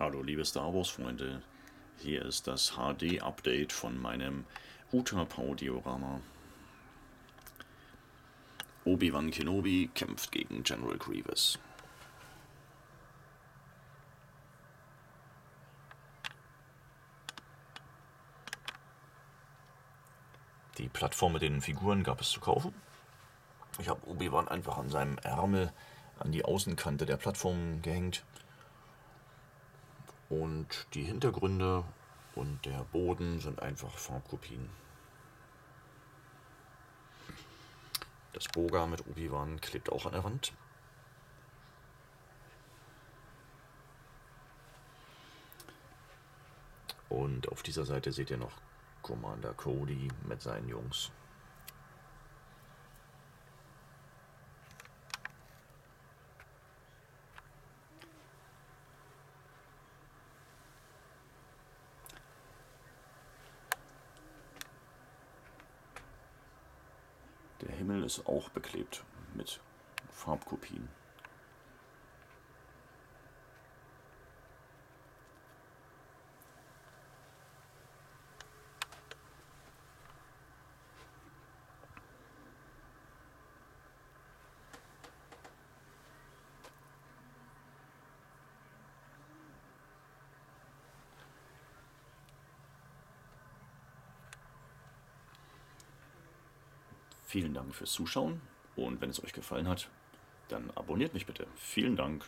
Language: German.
Hallo liebe Star Wars Freunde, hier ist das HD-Update von meinem Utapau-Diorama. Obi-Wan Kenobi kämpft gegen General Grievous. Die Plattform mit den Figuren gab es zu kaufen. Ich habe Obi-Wan einfach an seinem Ärmel an die Außenkante der Plattform gehängt. Und die Hintergründe und der Boden sind einfach Farbkopien. Das Boga mit Obi-Wan klebt auch an der Wand. Und auf dieser Seite seht ihr noch Commander Cody mit seinen Jungs. Der Himmel ist auch beklebt mit Farbkopien. Vielen Dank fürs Zuschauen und wenn es euch gefallen hat, dann abonniert mich bitte. Vielen Dank.